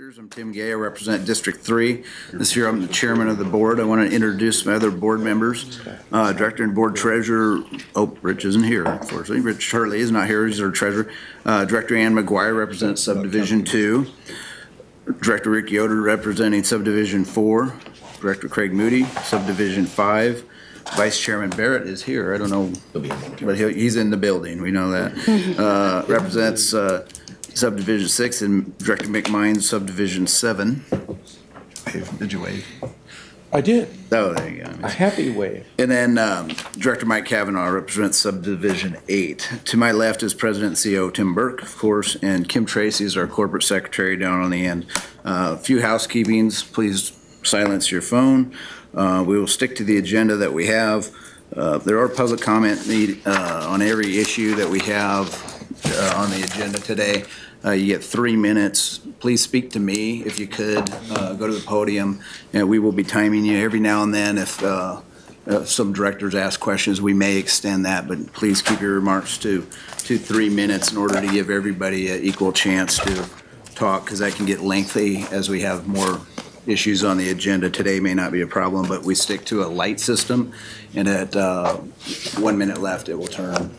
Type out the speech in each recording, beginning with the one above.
Directors, I'm Tim Gay, I represent District Three. This year, I'm the chairman of the board. I want to introduce my other board members. Uh, Director and Board Treasurer, oh, Rich isn't here, unfortunately. Rich Hurley is not here, he's our treasurer. Uh, Director Ann McGuire represents subdivision two. Director Rick Yoder representing subdivision four. Director Craig Moody, subdivision five. Vice Chairman Barrett is here, I don't know, but he- he's in the building, we know that. Uh, Represents uh, subdivision six and Director McMine subdivision seven. Did you wave? I did. Oh, there you go. A happy wave. And then um, Director Mike Cavanaugh represents subdivision eight. To my left is President and CEO Tim Burke, of course, and Kim Tracy is our corporate secretary down on the end. Uh, A Few housekeepings, please silence your phone. Uh, We will stick to the agenda that we have. Uh, There are public comment need uh, on every issue that we have uh, on the agenda today. Uh, You get three minutes. Please speak to me if you could. Uh, Go to the podium, and we will be timing you every now and then if uh, uh, some directors ask questions, we may extend that, but please keep your remarks to, to three minutes in order to give everybody an equal chance to talk, because that can get lengthy as we have more issues on the agenda. Today may not be a problem, but we stick to a light system, and at uh, one minute left, it will turn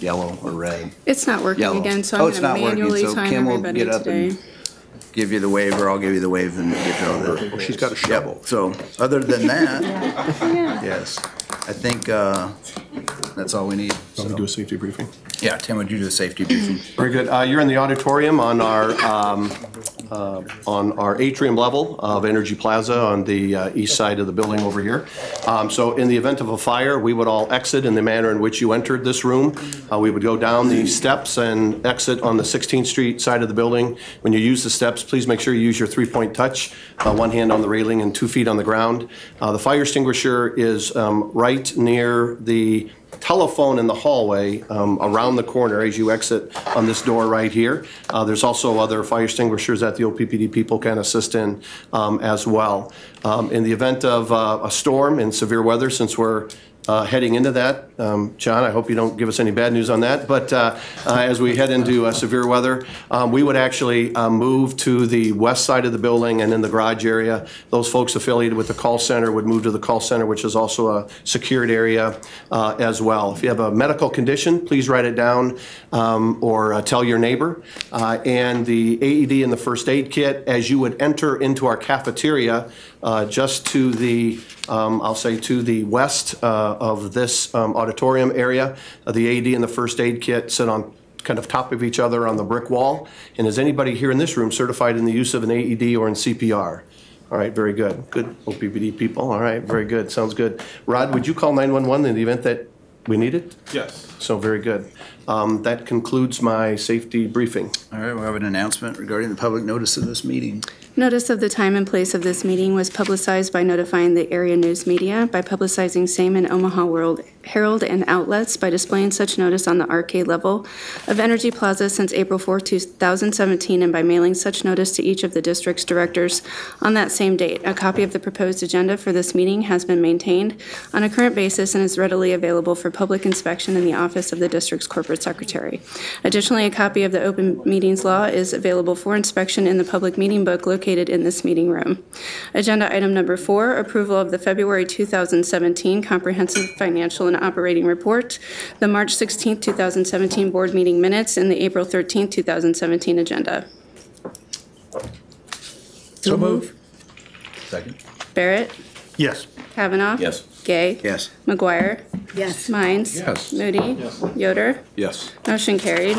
yellow or red. It's not working Yellow. again, so Oh, I'm it's gonna not working, manually so time Kim will everybody get up and- today. Give you the wave, or I'll give you the wave and get to all the. She's got a shovel. Yep, so, other than that, yes, I think uh, that's all we need. To do a safety briefing? Yeah, Tim, would you do a safety briefing? Very good. Uh, You're in the auditorium on our, um, uh, on our atrium level of Energy Plaza on the uh, east side of the building over here. Um, So in the event of a fire, we would all exit in the manner in which you entered this room. Uh, We would go down the steps and exit on the 16th Street side of the building. When you use the steps, please make sure you use your three-point touch, uh, one hand on the railing and two feet on the ground. Uh, The fire extinguisher is um, right near the telephone in the hallway um, around the corner as you exit on this door right here. Uh, There's also other fire extinguishers that the OPPD people can assist in um, as well. Um, In the event of uh, a storm and severe weather, since we're uh, heading into that. Um, John, I hope you don't give us any bad news on that. But uh, uh, as we head into uh, severe weather, um, we would actually uh, move to the west side of the building and in the garage area. Those folks affiliated with the call center would move to the call center, which is also a secured area uh, as well. If you have a medical condition, please write it down um, or uh, tell your neighbor. And the AED and the first aid kit, as you would enter into our cafeteria, uh, just to the, um, I'll say to the west uh, of this um, auditorium area. Uh, The AED and the first aid kit sit on kind of top of each other on the brick wall. And is anybody here in this room certified in the use of an AED or in CPR? All right, very good. Good OPPD people. All right, very good. Sounds good. Rod, would you call 911 in the event that we need it? Yes. So, very good. Um, That concludes my safety briefing. All right, we have an announcement regarding the public notice of this meeting. Notice of the time and place of this meeting was publicized by notifying the area news media, by publicizing same in Omaha World Herald and outlets, by displaying such notice on the arcade level of Energy Plaza since April 4, 2017, and by mailing such notice to each of the district's directors on that same date. A copy of the proposed agenda for this meeting has been maintained on a current basis and is readily available for public inspection in the office of the district's corporate secretary. Additionally, a copy of the open meetings law is available for inspection in the public meeting book located in this meeting room. Agenda item number four, approval of the February 2017 Comprehensive Financial and Operating Report, the March 16, 2017 Board Meeting Minutes, and the April 13, 2017 agenda. So move. Second. Barrett? Yes. Cavanaugh? Yes. Gay? Yes. McGuire? Yes. Mines? Yes. Moody? Yes. Yoder? Yes. Motion carried.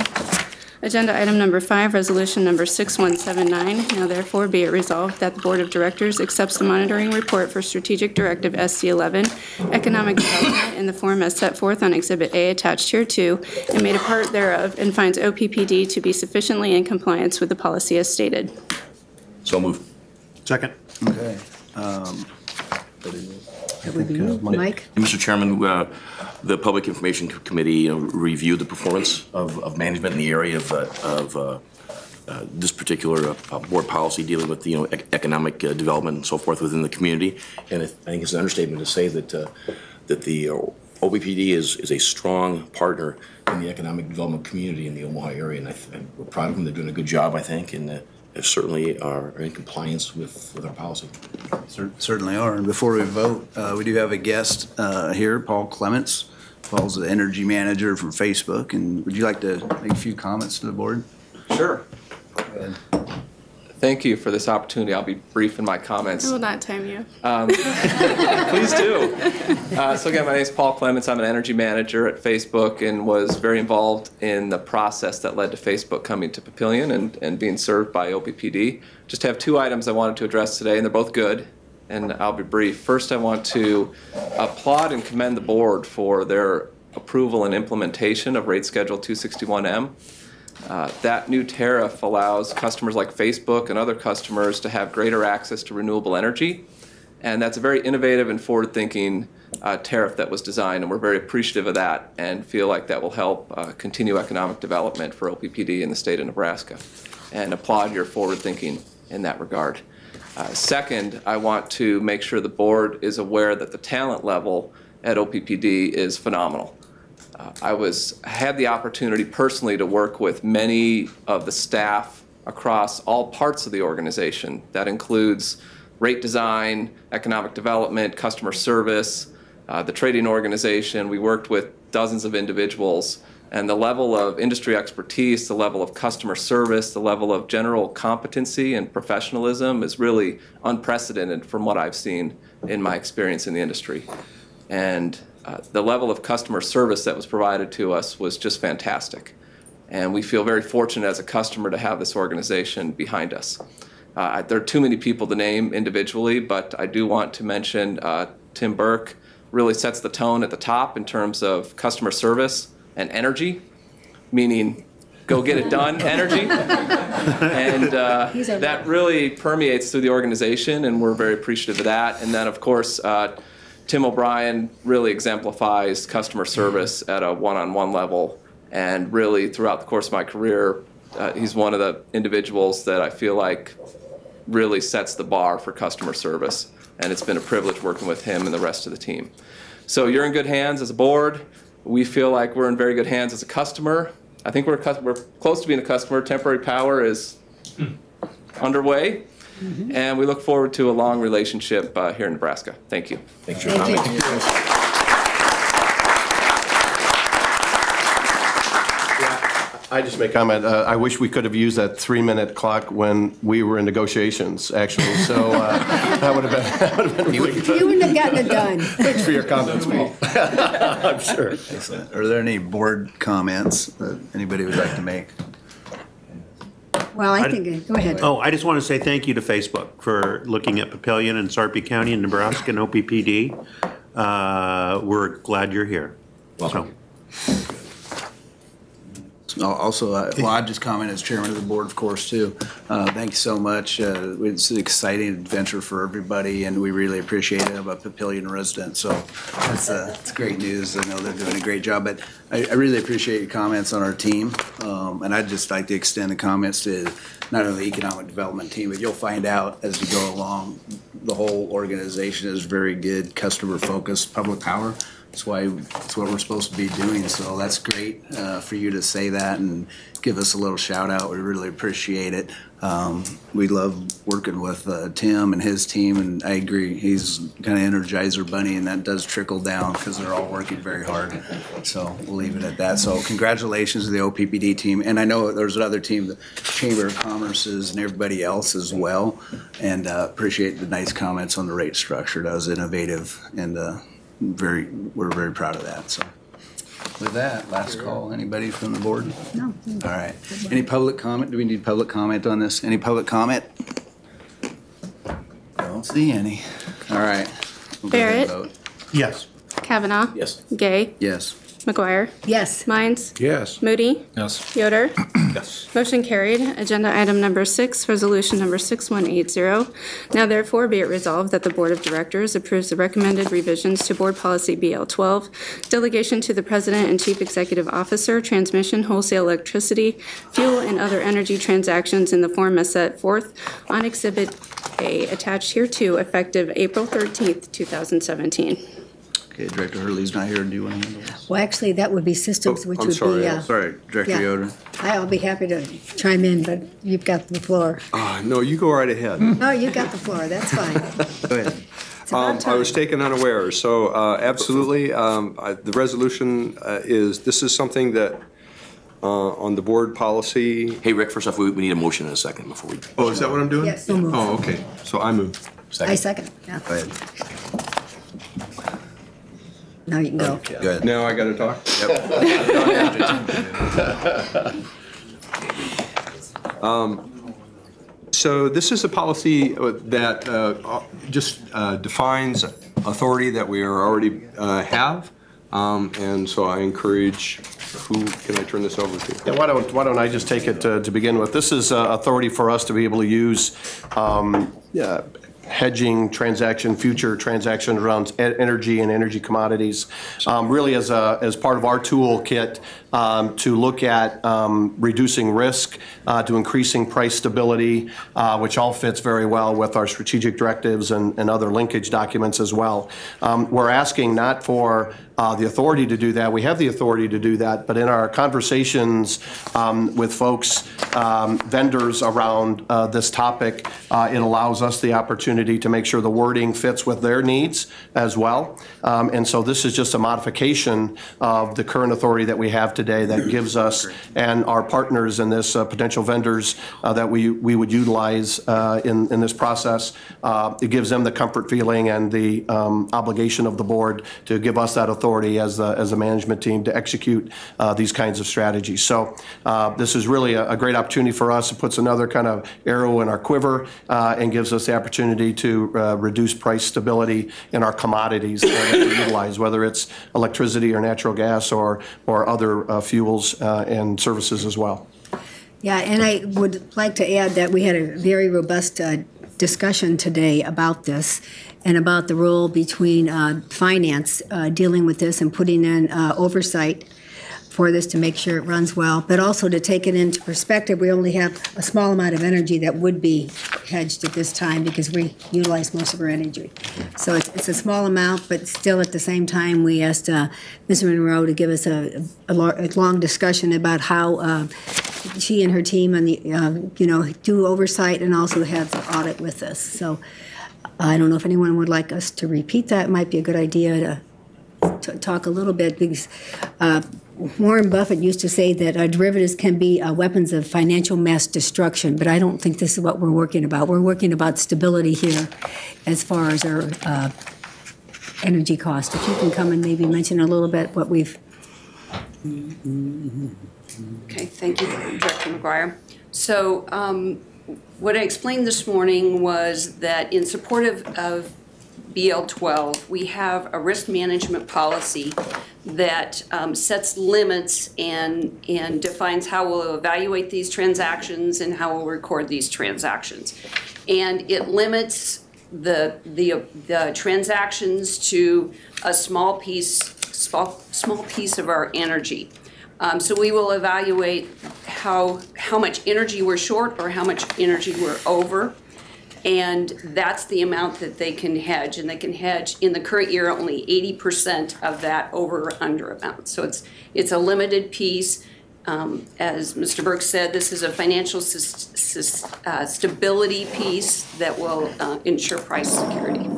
Agenda item number five, resolution number 6179. Now therefore be it resolved that the Board of Directors accepts the monitoring report for Strategic Directive SD11, Economic Development in the form as set forth on Exhibit A attached here to, and made a part thereof, and finds OPPD to be sufficiently in compliance with the policy as stated. So move. Second. Okay. um, That would be me. Mike? Mr. Chairman, uh, the Public Information Committee uh, reviewed the performance of, of management in the area of, uh, of uh, uh, this particular uh, board policy dealing with, you know, ec- economic uh, development and so forth within the community. And I think it's an understatement to say that, uh, that the uh, OPPD is, is a strong partner in the economic development community in the Omaha area. And I th- we're proud of them. They're doing a good job, I think, and uh, certainly are in compliance with, with our policy. Cer- Certainly are. And before we vote, uh, we do have a guest uh, here, Paul Clements. Paul's the energy manager from Facebook, and would you like to make a few comments to the board? Sure. Thank you for this opportunity. I'll be brief in my comments. I will not time you. Please do. Uh, so again, my name is Paul Clements. I'm an energy manager at Facebook and was very involved in the process that led to Facebook coming to Papillion and, and being served by OPPD. Just have two items I wanted to address today, and they're both good, and I'll be brief. First, I want to applaud and commend the board for their approval and implementation of rate schedule 261M. Uh, That new tariff allows customers like Facebook and other customers to have greater access to renewable energy. And that's a very innovative and forward-thinking uh, tariff that was designed, and we're very appreciative of that and feel like that will help uh, continue economic development for OPPD in the state of Nebraska. And applaud your forward-thinking in that regard. Uh, Second, I want to make sure the board is aware that the talent level at OPPD is phenomenal. Uh, I was, had the opportunity personally to work with many of the staff across all parts of the organization. That includes rate design, economic development, customer service, uh, the trading organization. We worked with dozens of individuals. And the level of industry expertise, the level of customer service, the level of general competency and professionalism is really unprecedented from what I've seen in my experience in the industry. And uh, the level of customer service that was provided to us was just fantastic. And we feel very fortunate as a customer to have this organization behind us. Uh, there are too many people to name individually, but I do want to mention uh, Tim Burke really sets the tone at the top in terms of customer service and energy, meaning go get it done energy. and uh, that really permeates through the organization, and we're very appreciative of that. And then, of course, uh, Tim O'Brien really exemplifies customer service at a one-on-one level, and really throughout the course of my career, uh, he's one of the individuals that I feel like really sets the bar for customer service, and it's been a privilege working with him and the rest of the team. So you're in good hands as a board. We feel like we're in very good hands as a customer. I think we're we're close to being a customer. Temporary power is underway, and we look forward to a long relationship uh, here in Nebraska. Thank you. Thanks for your. Thank you. I just make comment, uh, I wish we could have used that three-minute clock when we were in negotiations, actually, so uh, that would have been, that would have been really good. You wouldn't have gotten it done. Thanks for your comments, Paul. I'm sure. Excellent. Are there any board comments that anybody would like to make? Well, I think, go ahead. Oh, I just want to say thank you to Facebook for looking at Papillion and Sarpy County and Nebraska and OPPD. Uh, We're glad you're here. Welcome. Al- Also, uh, well, I'd just comment as chairman of the board, of course, too. Uh, Thank you so much. Uh, It's an exciting adventure for everybody, and we really appreciate it. I'm a Papillion resident, so it's, uh, it's great news. I know they're doing a great job, but I, I really appreciate your comments on our team. Um, And I'd just like to extend the comments to not only the economic development team, but you'll find out as we go along, the whole organization is very good, customer-focused, public power. That's why, that's what we're supposed to be doing, so that's great uh, for you to say that and give us a little shout out. We really appreciate it. Um, We love working with uh, Tim and his team, and I agree, he's kind of energizer bunny, and that does trickle down because they're all working very hard. So we'll leave it at that. So congratulations to the OPPD team, and I know there's another team, the Chamber of Commerce's and everybody else as well, and uh, appreciate the nice comments on the rate structure. That was innovative and uh, very, we're very proud of that, so. With that, last call, anybody from the board? No. All right. Any public comment? Do we need public comment on this? Any public comment? Don't see any. All right. We'll go ahead and Barrett? vote. Yes. Cavanaugh? Yes. Gay? Yes. McGuire? Yes. Mines? Yes. Moody? Yes. Yoder? Yes. Motion carried. Agenda item number six, resolution number 6180. Now therefore be it resolved that the Board of Directors approves the recommended revisions to Board Policy BL 12, delegation to the President and Chief Executive Officer, transmission, wholesale electricity, fuel, and other energy transactions in the form as set forth on Exhibit A attached hereto effective April 13th, 2017. Okay, Director Hurley's not here. Do you want to handle this? Well, actually, that would be systems, Oh, which I'm would sorry. be, uh, Sorry, Director Yeah. Yoder. I'll be happy to chime in, but you've got the floor. Ah, No, you go right ahead. No, you got the floor, that's fine. Go ahead. Um, I was taken unaware, so uh, absolutely, um, I- the resolution uh, is, this is something that, uh, on the board policy. Hey, Rick, first off, we, we need a motion in a second before we. Oh, is that what I'm doing? Yes. So moved. Oh, okay, so I move. I second, yeah. Go ahead. Now you can go. Go ahead. Now I gotta talk? So this is a policy uh, that uh, just uh, defines authority that we are already uh, have. Um, And so I encourage, who can I turn this over to? Yeah, why don't, why don't I just take it uh, to begin with? This is uh, authority for us to be able to use um, yeah, hedging transaction, future transaction around energy and energy commodities, um, really as a, as part of our toolkit um, to look at um, reducing risk, uh, to increasing price stability, uh, which all fits very well with our strategic directives and, and other linkage documents as well. Um, We're asking not for uh, the authority to do that. We have the authority to do that, but in our conversations um, with folks, um, vendors around uh, this topic, uh, it allows us the opportunity to make sure the wording fits with their needs as well. Um, And so this is just a modification of the current authority that we have today that gives us and our partners in this, uh, potential vendors uh, that we, we would utilize uh, in, in this process. It gives them the comfort feeling and the um, obligation of the board to give us that authority as the, as a management team to execute uh, these kinds of strategies. So uh, this is really a, a great opportunity for us. It puts another kind of arrow in our quiver uh, and gives us the opportunity to uh, reduce price stability in our commodities that we utilize, whether it's electricity or natural gas or, or other uh, fuels and services as well. Yeah, and I would like to add that we had a very robust uh, discussion today about this and about the role between uh, finance uh, dealing with this and putting in uh, oversight for this to make sure it runs well, but also to take it into perspective, we only have a small amount of energy that would be hedged at this time because we utilize most of our energy. So it's, it's a small amount, but still at the same time, we asked uh, Ms. Monroe to give us a, a long discussion about how uh, she and her team and the, uh, you know, do oversight and also have the audit with us. So I don't know if anyone would like us to repeat that. It might be a good idea to talk a little bit because uh, Warren Buffett used to say that derivatives can be uh, weapons of financial mass destruction, but I don't think this is what we're working about. We're working about stability here as far as our uh, energy cost. If you can come and maybe mention a little bit what we've Okay, thank you, Director McGuire. So um, what I explained this morning was that in support of, of BL 12, we have a risk management policy that um, sets limits and, and defines how we'll evaluate these transactions and how we'll record these transactions. And it limits the, the, the transactions to a small piece, small, small piece of our energy. Um, so we will evaluate how, how much energy we're short or how much energy we're over. And that's the amount that they can hedge, and they can hedge in the current year only eighty percent of that over or under amount. So it's, it's a limited piece. Um, as Mr. Burke said, this is a financial uh, stability piece that will uh, ensure price security.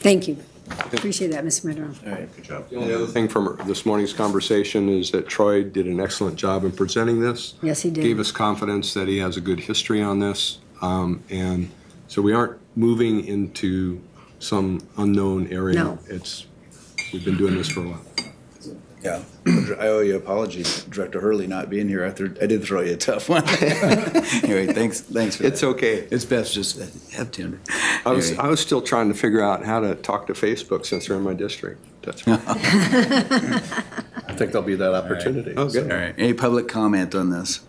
Thank you. Appreciate that, Mr. Monroe. All right, good job. The only other thing from this morning's conversation is that Troy did an excellent job in presenting this. Yes, he did. Gave us confidence that he has a good history on this. Um, And so we aren't moving into some unknown area. No. It's, we've been doing this for a while. Yeah, I owe you an apology, Director Hurley not being here. I threw, I did throw you a tough one. Anyway, thanks, thanks for that. It's okay. It's best just have Tinder. I was, Anyway. I was still trying to figure out how to talk to Facebook since they're in my district. That's I think there'll be that opportunity. Oh, good. All right, any public comment on this?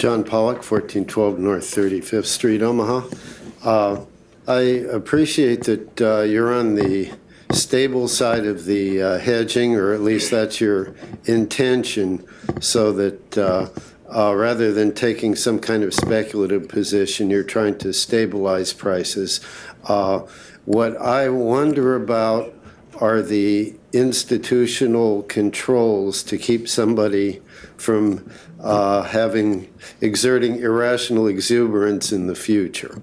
John Pollock, 1412 North 35th Street, Omaha. Uh, I appreciate that uh, you're on the stable side of the uh, hedging, or at least that's your intention, so that uh, uh, rather than taking some kind of speculative position, you're trying to stabilize prices. Uh, What I wonder about are the institutional controls to keep somebody from uh, having, exerting irrational exuberance in the future.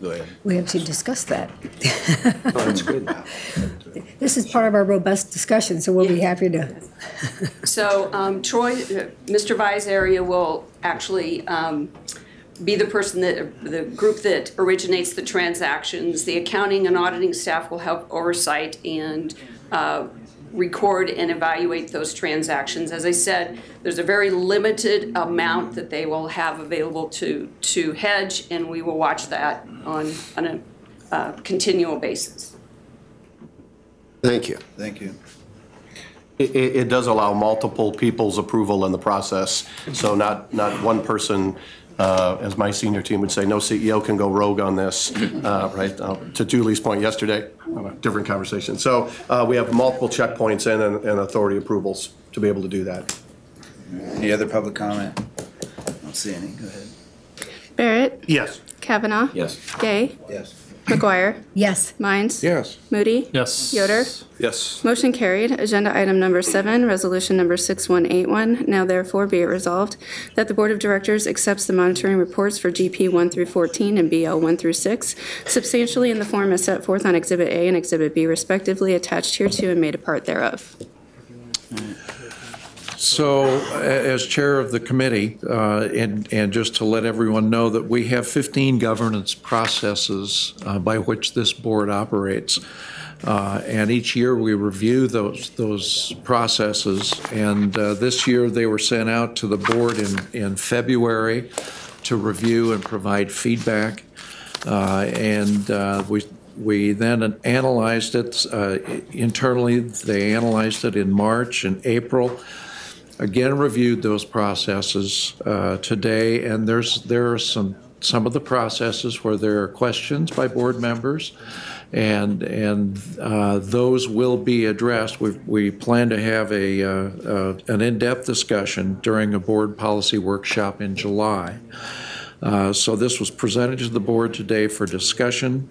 Go ahead. We actually discussed that. Oh, That's good. This is part of our robust discussion, so we'll be happy to. So um, Troy, uh, Mr. Via's area will actually um, be the person that, the group that originates the transactions. The accounting and auditing staff will have oversight and uh, record and evaluate those transactions. As I said, there's a very limited amount that they will have available to, to hedge, and we will watch that on, on a uh, continual basis. Thank you. Thank you. It, it it does allow multiple people's approval in the process, so not, not one person, uh, as my senior team would say, no CEO can go rogue on this, uh, right? Uh, To Julie's point yesterday, on a different conversation. So uh, we have multiple checkpoints and, and authority approvals to be able to do that. Any other public comment? I don't see any. Go ahead. Barrett, Yes. Cavanaugh. Yes. Gay, Yes. McGuire, Yes, Mines. Yes. Moody. Yes. Yoder. Yes. Motion carried. Agenda item number seven, resolution number 6181. Now therefore be it resolved that the Board of Directors accepts the monitoring reports for GP 1 through 14 and BL 1 through 6 substantially in the form as set forth on Exhibit A and Exhibit B respectively attached hereto and made a part thereof. So, as chair of the committee, uh, and, and just to let everyone know that we have 15 governance processes uh, by which this board operates. Uh, And each year, we review those, those processes. And uh, this year, they were sent out to the board in, in February to review and provide feedback. Uh, And uh, we, we then analyzed it uh, internally. They analyzed it in March and April again reviewed those processes uh, today, and there's, there are some, some of the processes where there are questions by board members, and, and uh, those will be addressed. We, we plan to have a, uh, uh, an in-depth discussion during a board policy workshop in July. Uh, So this was presented to the board today for discussion,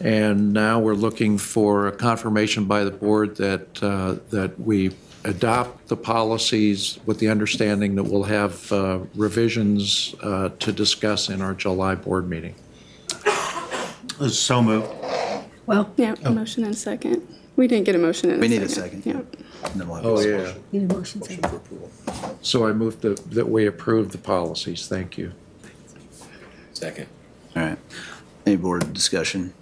and now we're looking for a confirmation by the board that, uh, that we adopt the policies with the understanding that we'll have uh, revisions uh, to discuss in our July board meeting. So moved. well, Yeah, motion and second. We didn't get a motion and a We second. need a second. Yeah. And then we'll have Oh, yeah. discussion. need a motion. second. So I move that, that we approve the policies. Thank you. Second. All right. Any board discussion?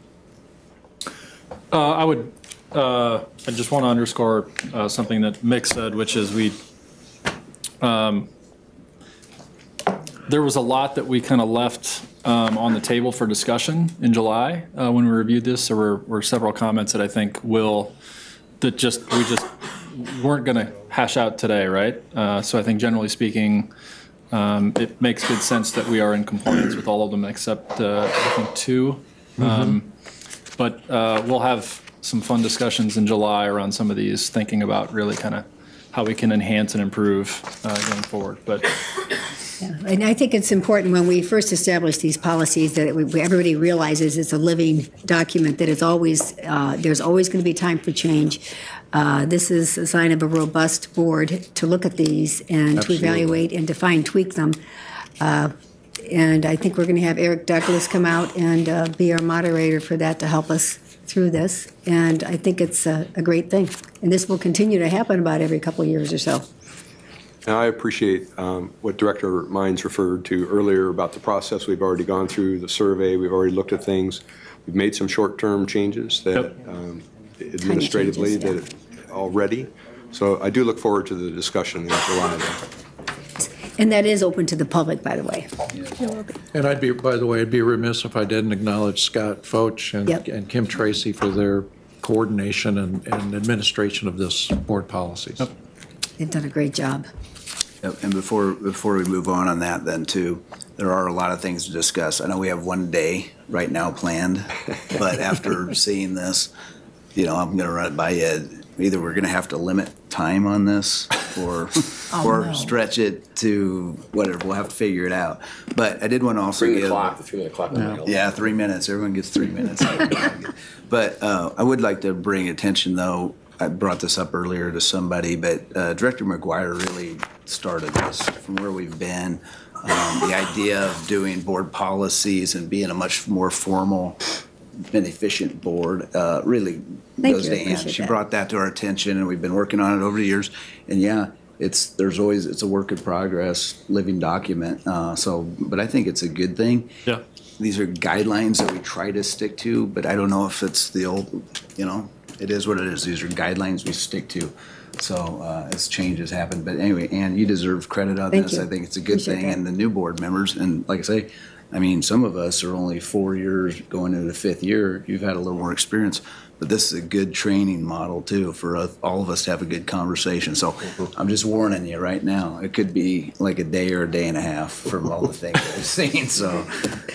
Uh, I would, uh, I just want to underscore, uh, something that Mick said, which is we, um, there was a lot that we kind of left, um, on the table for discussion in July, uh, when we reviewed this. There were, were several comments that I think will, that just, we just weren't going to hash out today, right? Uh, so I think generally speaking, um, it makes good sense that we are in compliance with all of them except, uh, I think two. Um, but uh, we'll have some fun discussions in July around some of these, thinking about really kind of how we can enhance and improve uh, going forward. But Yeah, And I think it's important when we first establish these policies that we- everybody realizes it's a living document, that it's always, uh, there's always going to be time for change. Uh, This is a sign of a robust board to look at these and to evaluate and define, tweak them. Uh, And I think we're going to have Eric Douglas come out and uh, be our moderator for that to help us through this. And I think it's a a great thing. And this will continue to happen about every couple of years or so. And I appreciate um, what Director Mines referred to earlier about the process. We've already gone through the survey, we've already looked at things. We've made some short-term changes that Yep. um, administratively changes, that already. So I do look forward to the discussion in July. Though. And that is open to the public, by the way. And I'd be, by the way, I'd be remiss if I didn't acknowledge Scott Foch and Yep. and Kim Tracy for their coordination and and administration of this board policies. They've done a great job. Yep, And before, before we move on on that then too, there are a lot of things to discuss. I know we have one day right now planned, but after seeing this, you know, I'm gonna run it by you. Either we're gonna have to limit time on this or, Oh, or stretch it to whatever, we'll have to figure it out. But I did want to also Bring the give. clock, the three-minute clock. on. Yeah, three minutes. Everyone gets three minutes. But uh, I would like to bring attention, though, I brought this up earlier to somebody, but uh, Director McGuire really started this from where we've been. Um, The idea of doing board policies and being a much more formal and efficient board uh, really Thank goes you. to I Ann. appreciate She that. brought that to our attention, and we've been working on it over the years. And yeah, it's, there's always, it's a work in progress, living document. Uh, So, but I think it's a good thing Yeah. these are guidelines that we try to stick to, but I don't know if it's the old, you know, it is what it is. These are guidelines we stick to. So uh, as changes happen, but anyway, Ann, you deserve credit on Thank this. you. I think it's a good Appreciate thing, that. and the new board members, and like I say, I mean, some of us are only four years going into the fifth year. You've had a little more experience, but this is a good training model too for us, all of us to have a good conversation. So I'm just warning you right now. It could be like a day or a day and a half from all the things I've seen. So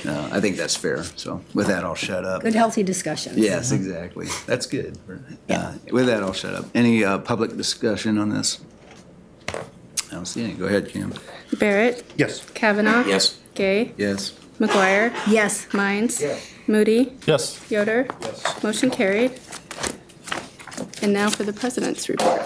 uh, I think that's fair. So with that, I'll shut up. Good, healthy discussion. Yes, exactly. That's good. Uh, With that, I'll shut up. Any uh, public discussion on this? I don't see any. Go ahead, Kim. Barrett, Yes. Cavanaugh. Yes. Gay, Yes. McGuire, Yes, Mines. Yes. Moody, Yes. Yoder. Yes. Motion carried. And now for the president's report.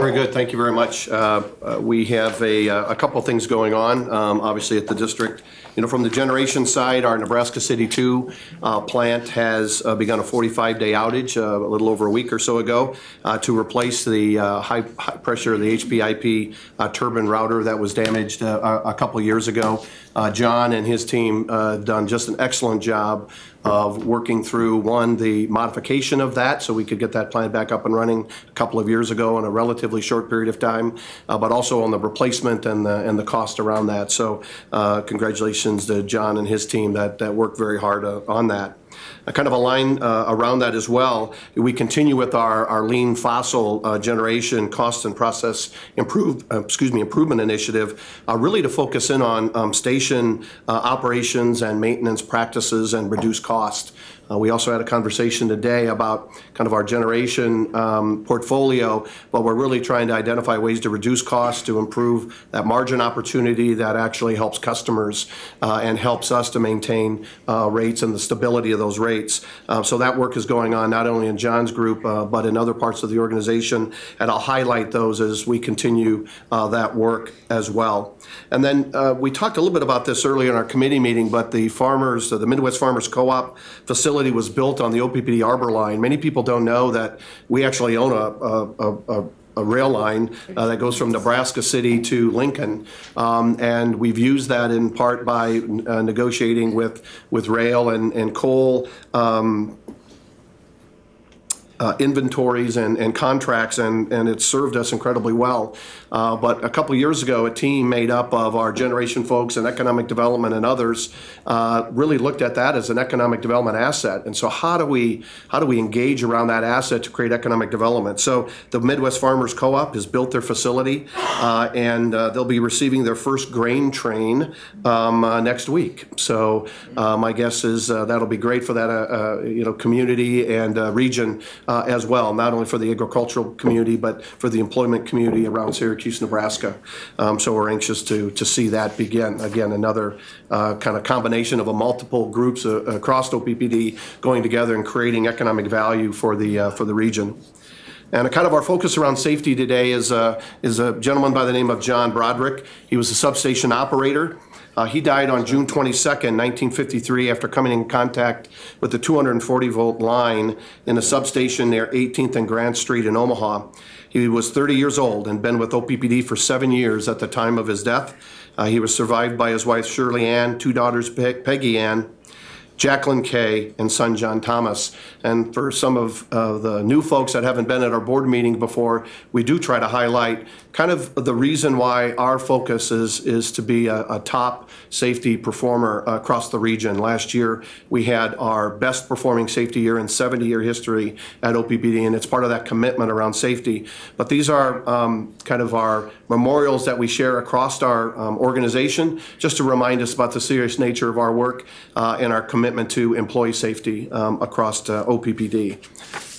Very good, thank you very much. Uh, uh, We have a, uh, a couple things going on, um, obviously at the district. You know, from the generation side, our Nebraska City 2 uh, plant has uh, begun a 45-day outage uh, a little over a week or so ago to replace the uh, high, high pressure, the HPIP turbine rotor that was damaged a couple years ago. John and his team done just an excellent job of working through, one, the modification of that, so we could get that plant back up and running a couple of years ago in a relatively short period of time, uh, but also on the replacement and the, and the cost around that. So uh, congratulations to John and his team that, that worked very hard uh, on that. Uh, Kind of a line uh, around that as well, we continue with our, our lean fossil uh, generation cost and process improve, uh, excuse me, improvement initiative, uh, really to focus in on um, station uh, operations and maintenance practices and reduce cost. Uh, We also had a conversation today about kind of our generation um, portfolio, but we're really trying to identify ways to reduce costs, to improve that margin opportunity that actually helps customers uh, and helps us to maintain uh, rates and the stability of those rates. Uh, So that work is going on not only in John's group, uh, but in other parts of the organization, and I'll highlight those as we continue uh, that work as well. And then we talked a little bit about this earlier in our committee meeting, but the farmers, the Midwest Farmers Co-op facility was built on the OPPD Arbor line. Many people don't know that we actually own a, a, a, a rail line uh, that goes from Nebraska City to Lincoln. Um, and we've used that in part by uh, negotiating with, with rail and, and coal um, uh, inventories and, and contracts, and, and it's served us incredibly well. Uh, But a couple years ago, a team made up of our generation folks and economic development and others uh, really looked at that as an economic development asset. And so how do we, how do we engage around that asset to create economic development? So the Midwest Farmers Co-op has built their facility, uh, and uh, they'll be receiving their first grain train um, uh, next week. So my guess is that'll be great for that, you know, community and region uh, as well, not only for the agricultural community, but for the employment community around Syracuse, Nebraska. Um, So we're anxious to, to see that begin. Again, another uh, kind of combination of a multiple groups uh, across OPPD going together and creating economic value for the, uh, for the region. And a kind of our focus around safety today is, uh, is a gentleman by the name of John Broderick. He was a substation operator. Uh, he died on June 22, 1953, after coming in contact with the 240 volt line in a substation near 18th and Grant Street in Omaha. He was 30 years old and been with OPPD for seven years at the time of his death. Uh, he was survived by his wife Shirley Ann, two daughters Pe- Peggy Ann, Jacqueline Kay, and son John Thomas. And for some of uh, the new folks that haven't been at our board meeting before, we do try to highlight kind of the reason why our focus is, is to be a, a top safety performer across the region. Last year, we had our best performing safety year in 70-year history at OPPD, and it's part of that commitment around safety. But these are um, kind of our memorials that we share across our um, organization, just to remind us about the serious nature of our work uh, and our commitment to employee safety um, across uh, OPPD.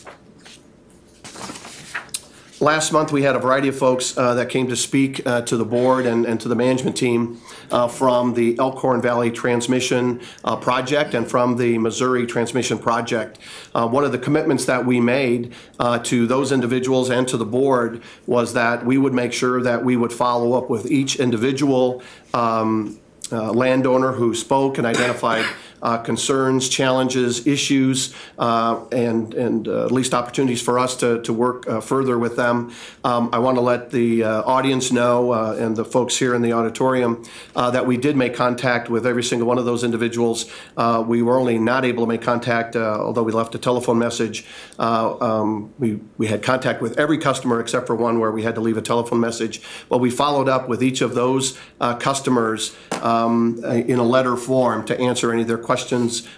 Last month, we had a variety of folks uh, that came to speak uh, to the board and and to the management team uh, from the Elkhorn Valley Transmission uh, Project and from the Missouri Transmission Project. Uh, One of the commitments that we made uh, to those individuals and to the board was that we would make sure that we would follow up with each individual um, landowner who spoke and identified uh, concerns, challenges, issues, uh, and, and uh, at least opportunities for us to, to work uh, further with them. Um, I want to let the uh, audience know and the folks here in the auditorium that we did make contact with every single one of those individuals. We were only not able to make contact, although we left a telephone message. Um, we, we had contact with every customer except for one where we had to leave a telephone message. But we followed up with each of those customers um, in a letter form to answer any of their questions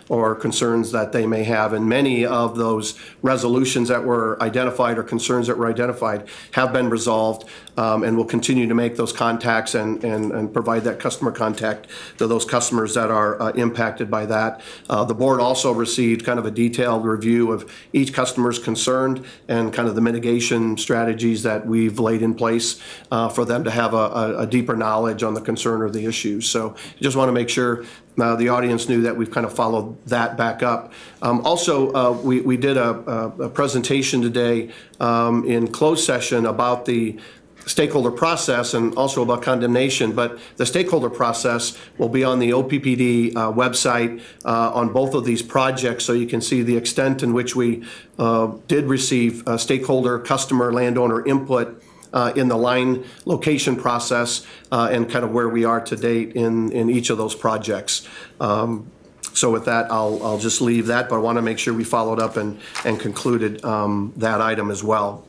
or concerns that they may have. And many of those resolutions that were identified or concerns that were identified have been resolved um, and we'll continue to make those contacts and, and, and provide that customer contact to those customers that are uh, impacted by that. Uh, the board also received kind of a detailed review of each customer's concerned and kind of the mitigation strategies that we've laid in place uh, for them to have a, a, a deeper knowledge on the concern or the issues. So just want to make sure uh, the audience knew that we've kind of followed that back up. Um, also, uh, we, we did a, a, presentation today um, in closed session about the stakeholder process and also about condemnation, but the stakeholder process will be on the OPPD uh, website uh, on both of these projects, so you can see the extent in which we uh, did receive uh, stakeholder, customer, landowner input uh, in the line location process uh, and kind of where we are to date in, in each of those projects. Um, so with that, I'll, I'll just leave that, but I want to make sure we followed up and, and concluded um, that item as well.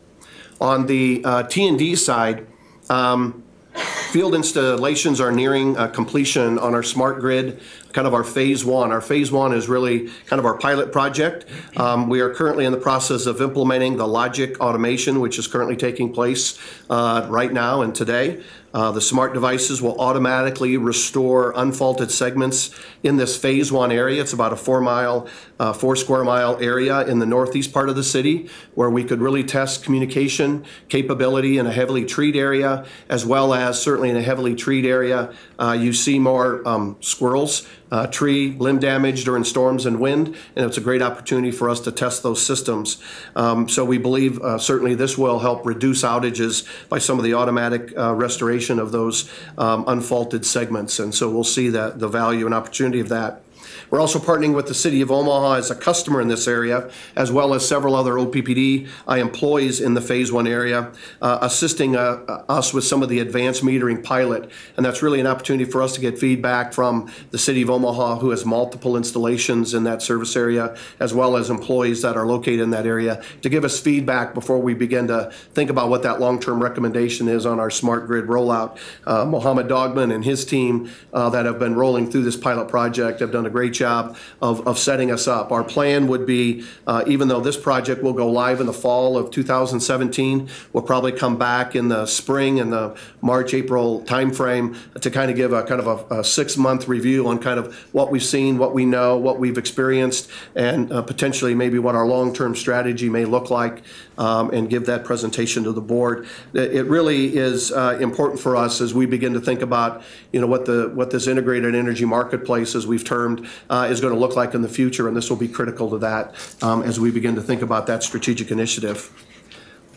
On the uh, T and D side, um, field installations are nearing uh, completion on our smart grid, kind of our phase one. Our phase one is really kind of our pilot project. Um, we are currently in the process of implementing the logic automation, which is currently taking place uh, right now and today. Uh, the smart devices will automatically restore unfaulted segments in this phase one area. It's about a four mile, uh, four square mile area in the northeast part of the city where we could really test communication capability in a heavily treed area as well as certainly in a heavily treed area. Uh, you see more um, squirrels uh, tree limb damage during storms and wind, and it's a great opportunity for us to test those systems. Um, so we believe uh, certainly this will help reduce outages by some of the automatic uh, restoration of those um, unfaulted segments, and so we'll see that the value and opportunity of that. We're also partnering with the City of Omaha as a customer in this area, as well as several other OPPD uh, employees in the Phase 1 area, uh, assisting uh, us with some of the advanced metering pilot. And that's really an opportunity for us to get feedback from the City of Omaha, who has multiple installations in that service area, as well as employees that are located in that area, to give us feedback before we begin to think about what that long-term recommendation is on our smart grid rollout. Uh, Mohammed Dogman and his team uh, that have been rolling through this pilot project have done a great job of, of setting us up. Our plan would be, uh, even though this project will go live in the fall of 2017, we'll probably come back in the spring and the March, April timeframe to kind of give a kind of a, a six-month review on kind of what we've seen, what we know, what we've experienced, and uh, potentially maybe what our long-term strategy may look like, um, and give that presentation to the board. It really is uh, important for us as we begin to think about, you know, what the what this integrated energy marketplace, as we've termed, uh, is going to look like in the future, and this will be critical to that um, as we begin to think about that strategic initiative.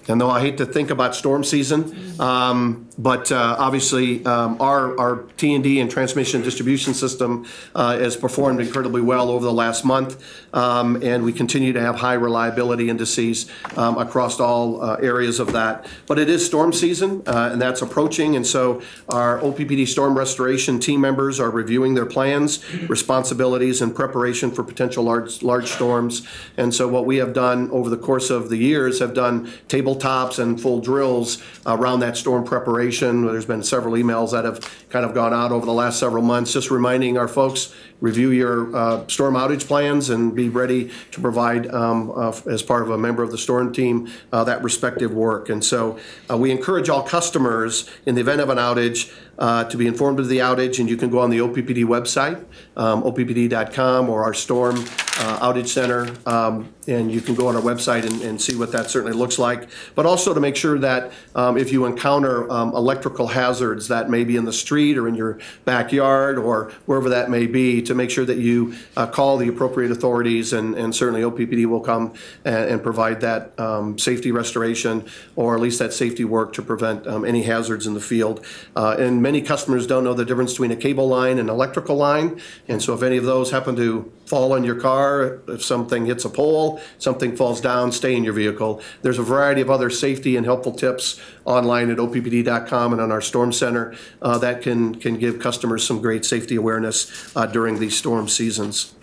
And though I hate to think about storm season, um, but uh, obviously um, our, our T&D and transmission distribution system uh, has performed incredibly well over the last month. Um, and we continue to have high reliability indices um, across all uh, areas of that. But it is storm season, uh, and that's approaching. And so our OPPD storm restoration team members are reviewing their plans, responsibilities, and preparation for potential large, large storms. And so what we have done over the course of the years have done tabletops and full drills around that storm preparation. There's been several emails that have kind of gone out over the last several months, just reminding our folks, review your uh, storm outage plans and be ready to provide, um, uh, as part of a member of the storm team, uh, that respective work. And so uh, we encourage all customers, in the event of an outage, uh, to be informed of the outage, and you can go on the OPPD website, um, oppd.com, or our storm uh, outage center, um, and you can go on our website and, and see what that certainly looks like. But also to make sure that um, if you encounter um, electrical hazards that may be in the street or in your backyard or wherever that may be, to make sure that you uh, call the appropriate authorities, and, and certainly OPPD will come and, and provide that um, safety restoration, or at least that safety work to prevent um, any hazards in the field. Uh, and many customers don't know the difference between a cable line and electrical line, and so if any of those happen to fall on your car, if something hits a pole, something falls down, stay in your vehicle. There's a variety of other safety and helpful tips online at oppd.com and on our storm center uh, that can, can give customers some great safety awareness uh, during these storm seasons.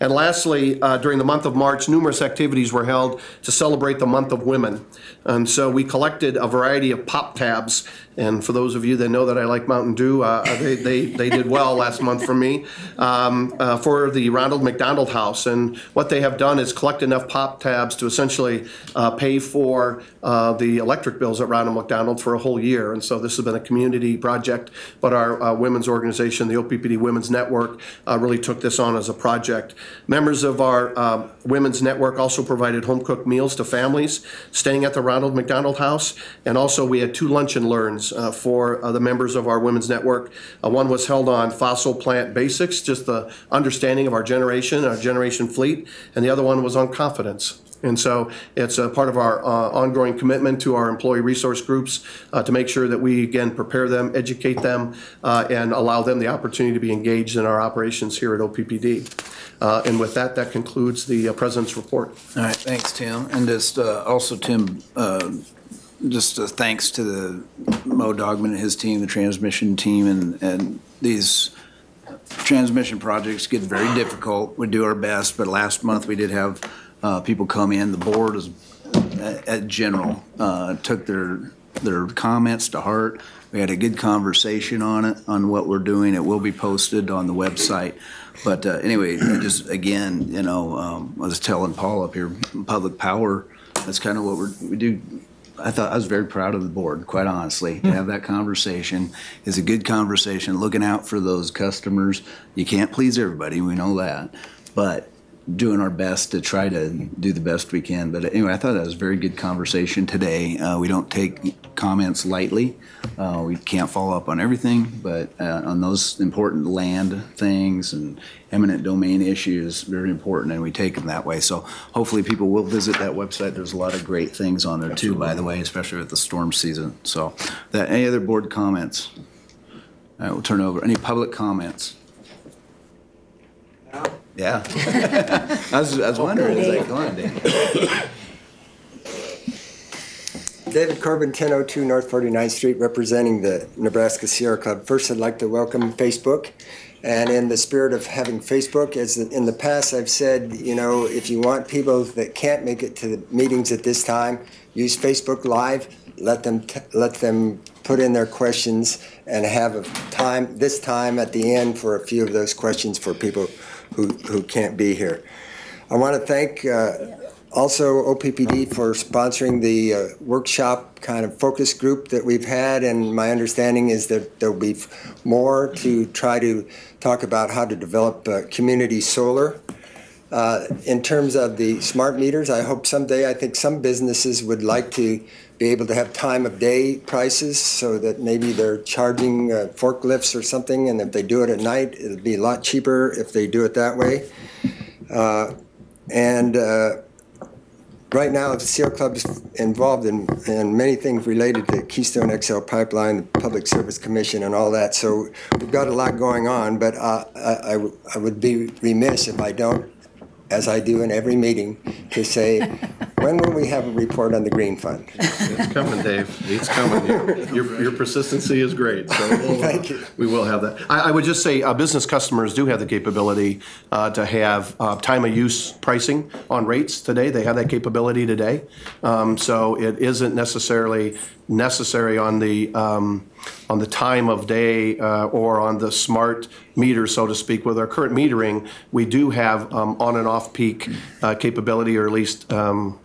And lastly, uh, during the month of March, numerous activities were held to celebrate the month of women. And so we collected a variety of pop tabs. And for those of you that know that I like Mountain Dew, uh, they, they, they did well last month for me um, uh, for the Ronald McDonald House. And what they have done is collect enough pop tabs to essentially uh, pay for uh, the electric bills at Ronald McDonald for a whole year. And so this has been a community project, but our uh, women's organization, the OPPD Women's Network, uh, really took this on as a project. Members of our women's network also provided home cooked meals to families staying at the Ronald McDonald House. And also we had two lunch and learns uh, for uh, the members of our women's network. Uh, one was held on fossil plant basics, just the understanding of our generation, our generation fleet. And the other one was on confidence. And so it's a part of our uh, ongoing commitment to our employee resource groups uh, to make sure that we, again, prepare them, educate them, uh, and allow them the opportunity to be engaged in our operations here at OPPD. Uh, and with that, that concludes the uh, President's report. All right, thanks, Tim. And just, also, Tim, just thanks to the Mo Dogman and his team, the transmission team, and, and these transmission projects get very difficult. We do our best, but last month we did have uh, people come in. The board is, at at general, uh, took their, their comments to heart. We had a good conversation on it, on what we're doing. It will be posted on the website. But uh, anyway, just again, you know, um, I was telling Paul up here, public power, that's kind of what we're, we do. I thought, I was very proud of the board, quite honestly, to hmm. have that conversation. It's a good conversation, looking out for those customers. You can't please everybody, we know that. But doing our best to try to do the best we can. But anyway, I thought that was a very good conversation today. Uh, we don't take comments lightly. Uh, we can't follow up on everything, but uh, on those important land things and eminent domain issues, very important, and we take them that way. So hopefully people will visit that website. There's a lot of great things on there too, by the way, especially with the storm season. So that, any other board comments? All right, we'll turn over. Any public comments? Yeah. I was, I was oh, wondering, is that going, Dan? David Corbin, 1002 North 49th Street, representing the Nebraska Sierra Club. First, I'd like to welcome Facebook. And in the spirit of having Facebook, as in the past I've said, you know, if you want people that can't make it to the meetings at this time, use Facebook Live. Let them t- let them put in their questions and have a time this time at the end for a few of those questions for people who, who can't be here. I want to thank uh, also OPPD for sponsoring the uh, workshop kind of focus group that we've had, and my understanding is that there'll be more to try to talk about how to develop uh, community solar. Uh, in terms of the smart meters, I hope someday, I think some businesses would like to be able to have time of day prices so that maybe they're charging uh, forklifts or something, and if they do it at night, it'll be a lot cheaper if they do it that way. Uh, and uh, right now, the Sierra Club is involved in, in many things related to Keystone XL pipeline, the Public Service Commission, and all that. So we've got a lot going on, but uh, I, I would be remiss if I don't as I do in every meeting, to say, when will we have a report on the Green Fund? It's coming, Dave. It's coming. Your, your persistency is great, so we'll, uh, Thank you. we will have that. I, I would just say, uh, business customers do have the capability uh, to have uh, time of use pricing on rates today. They have that capability today. Um, So it isn't necessarily necessary on the, um, on the time of day uh, or on the smart meter, so to speak. With our current metering, we do have um, on and off peak uh, capability, or at least um,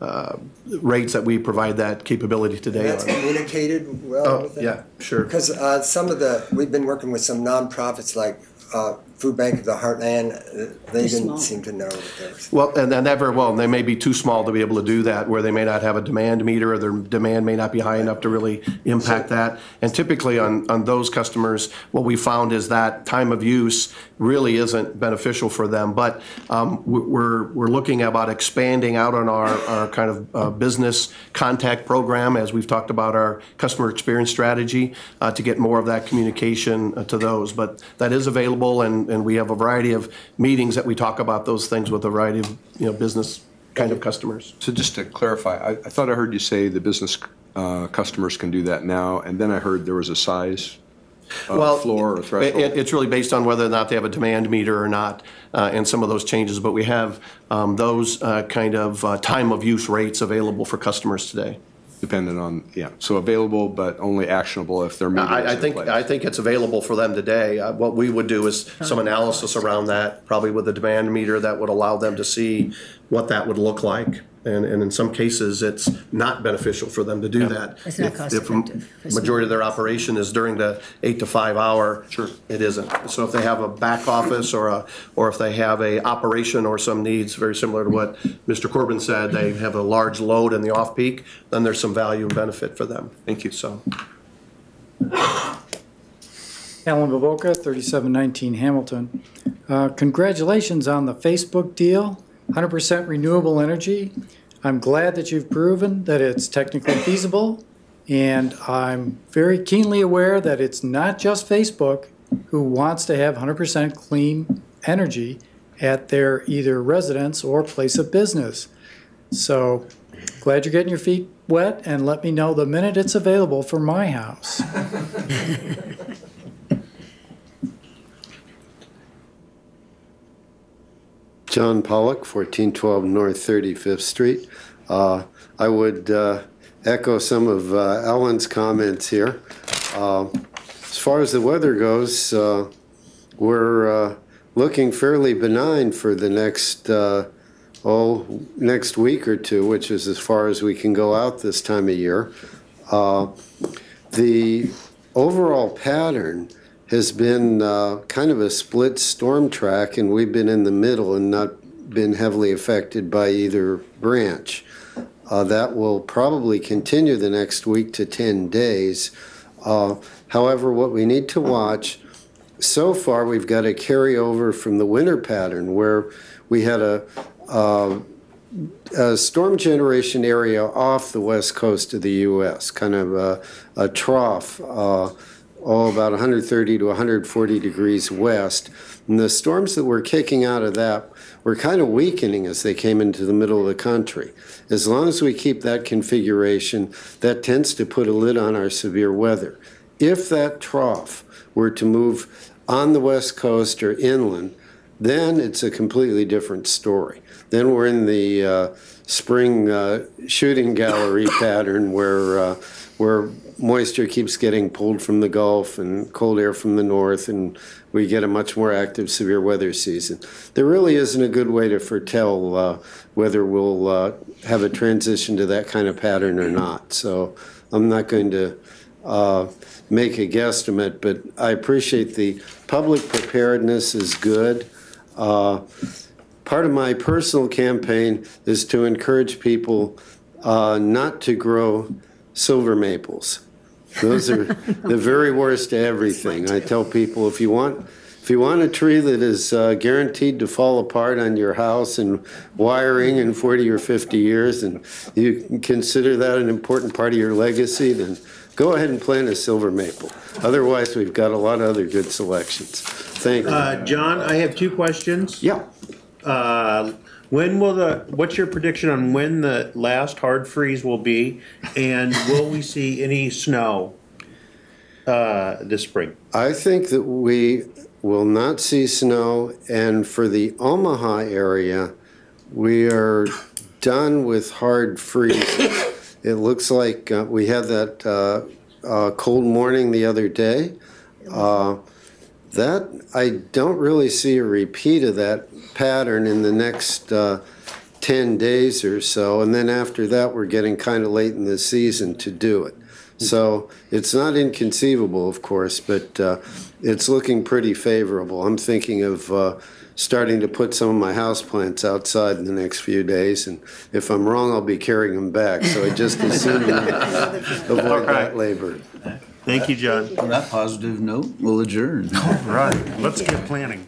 uh, rates that we provide that capability today That's on. communicated well Oh, yeah, sure. Because uh, some of the, we've been working with some nonprofits like uh, Food Bank of the Heartland. uh, They small. didn't seem to know that there was. Well, and and that very well, and they may be too small to be able to do that, where they may not have a demand meter, or their demand may not be high enough to really impact that. And typically on, on those customers, what we found is that time of use really isn't beneficial for them. But um, we- we're, we're looking about expanding out on our, our kind of uh, business contact program, as we've talked about our customer experience strategy, uh, to get more of that communication uh, to those. But that is available, and, and we have a variety of meetings that we talk about those things with a variety of, you know, business kind of customers. So just to clarify, I, I thought I heard you say the business uh, customers can do that now, and then I heard there was a size uh, Well, floor or threshold. it- It's really based on whether or not they have a demand meter or not, uh, and some of those changes. But we have um, those uh, kind of uh, time of use rates available for customers today. Dependent on, yeah, so available but only actionable if their meter is I, I think, place. I think it's available for them today. Uh, What we would do is some analysis around that, probably with a demand meter that would allow them to see what that would look like. And, and in some cases, it's not beneficial for them to do that. It's not If- cost if effective for some. Majority of their operation is during the eight to five hour. Sure. It isn't. So if they have a back office or a, or if they have a operation or some needs, very similar to what Mr. Corbin said, they have a large load in the off-peak, then there's some value and benefit for them. Thank you. So. Alan Baboka, 3719 Hamilton. Uh, Congratulations on the Facebook deal, 100% renewable energy. I'm glad that you've proven that it's technically feasible, and I'm very keenly aware that it's not just Facebook who wants to have 100% clean energy at their either residence or place of business. So glad you're getting your feet wet, and let me know the minute it's available for my house. John Pollock, 1412 North 35th Street. Uh, I would uh, echo some of uh, Alan's comments here. Uh, As far as the weather goes, uh, we're uh, looking fairly benign for the next, oh, next week or two, which is as far as we can go out this time of year. The overall pattern has been uh, kind of a split storm track, and we've been in the middle and not been heavily affected by either branch. Uh, That will probably continue the next week to 10 days. Uh, However, what we need to watch, so far, we've got a carryover from the winter pattern where we had a, uh, a storm generation area off the west coast of the U.S., kind of a, a trough, uh, oh, about 130 to 140 degrees west. And the storms that were kicking out of that were kind of weakening as they came into the middle of the country. As long as we keep that configuration, that tends to put a lid on our severe weather. If that trough were to move on the west coast or inland, then it's a completely different story. Then we're in the uh, spring uh, shooting gallery pattern where uh, where moisture keeps getting pulled from the Gulf and cold air from the north, and we get a much more active severe weather season. There really isn't a good way to foretell uh, whether we'll uh, have a transition to that kind of pattern or not. So I'm not going to uh, make a guesstimate, but I appreciate the public preparedness is good. Uh, Part of my personal campaign is to encourage people uh, not to grow silver maples. Those are the very worst of everything. I tell people if you want if you want a tree that is uh, guaranteed to fall apart on your house and wiring in 40 or 50 years, and you consider that an important part of your legacy, then go ahead and plant a silver maple. Otherwise, we've got a lot of other good selections. Thank you. Uh, John, I have two questions. Yeah. Uh, when will the, what's your prediction on when the last hard freeze will be? And will we see any snow, uh, this spring? I think that we will not see snow, and for the Omaha area, we are done with hard freezes. It looks like uh, we had that uh, uh, cold morning the other day. Uh, That, I don't really see a repeat of that pattern in the next uh, 10 days or so. And then after that, we're getting kind of late in the season to do it. So it's not inconceivable, of course, but uh, it's looking pretty favorable. I'm thinking of uh, starting to put some of my houseplants outside in the next few days. And if I'm wrong, I'll be carrying them back. So I just assume avoid that labor. Thank you, John. On that positive note, we'll adjourn. Right, let's get planning.